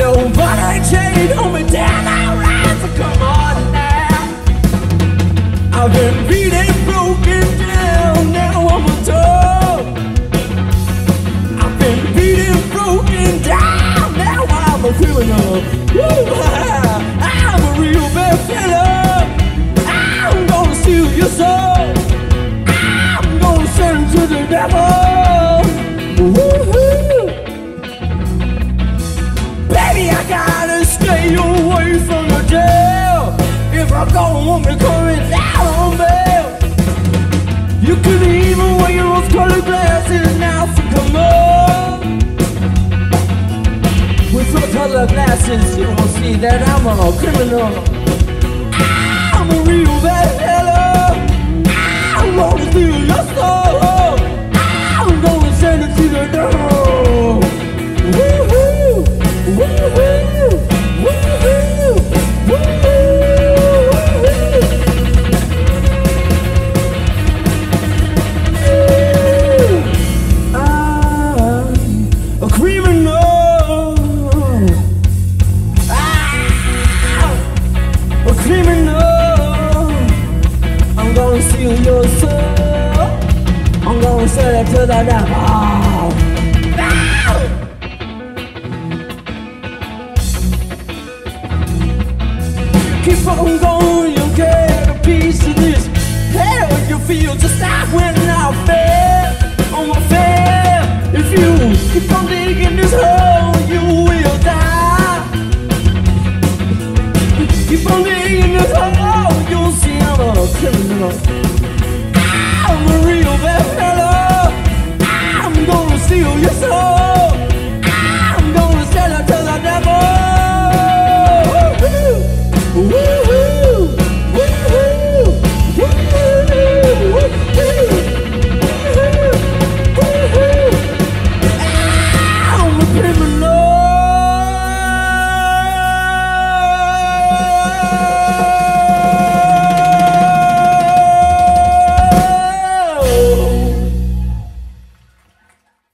But I oh, me down, I rise, so come on now. I've been beaten, broken down, now I'm a dog. I've been beaten, broken down, now I'm a criminal. Woo, I don't want me coming down on bail. You could even wear your rose colored glasses now, so come on. With rose colored glasses, you won't see that I'm a criminal. I'm a real bad fella. I'm gonna steal a criminal. I'm gonna steal your soul. I'm gonna sell it to the devil. Keep on going, Keep